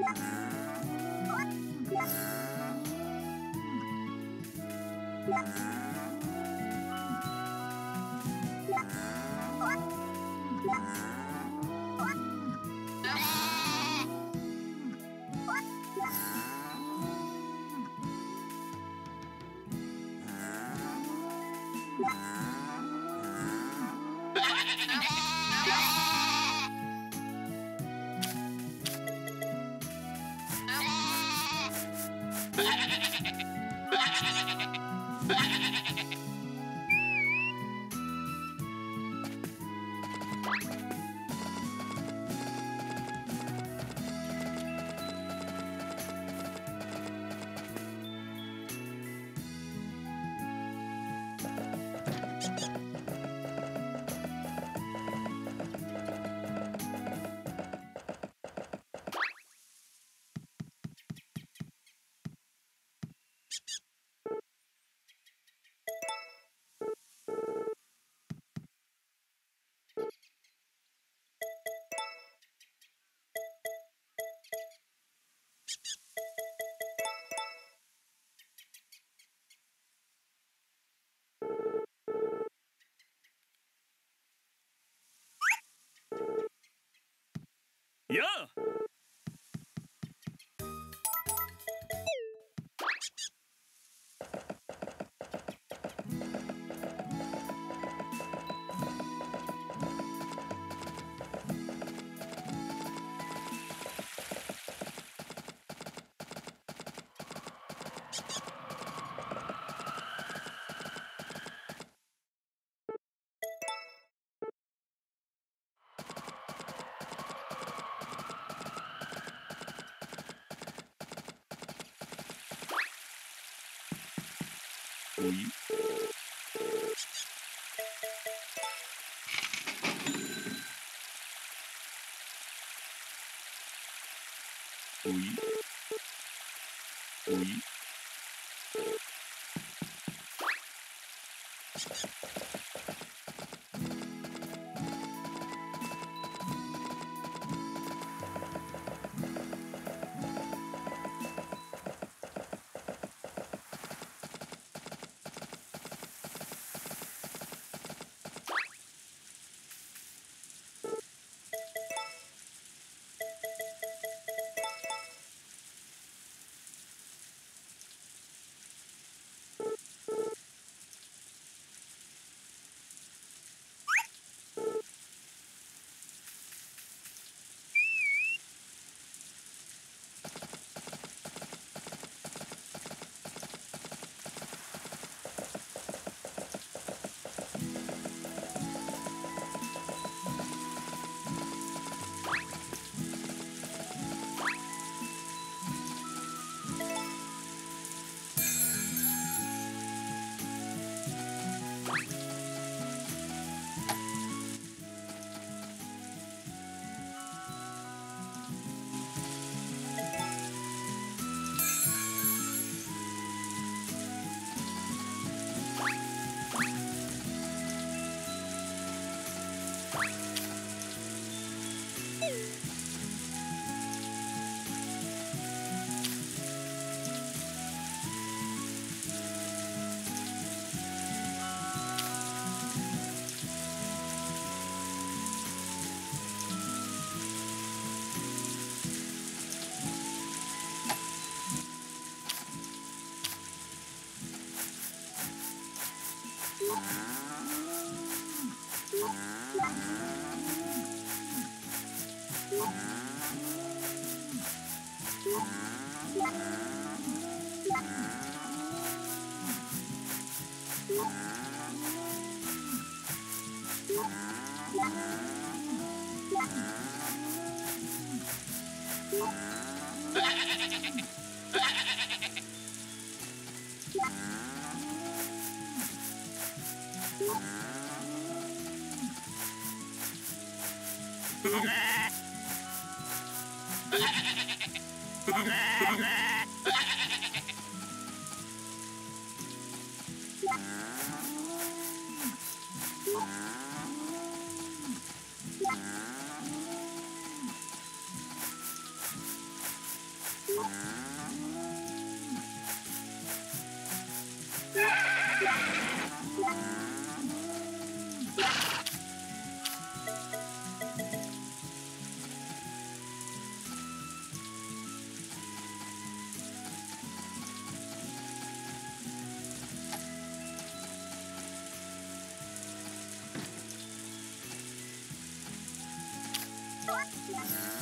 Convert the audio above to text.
Yes. Yeah! おい。おい。Ha ha ha! Bye.